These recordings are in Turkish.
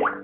Yeah.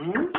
Hı?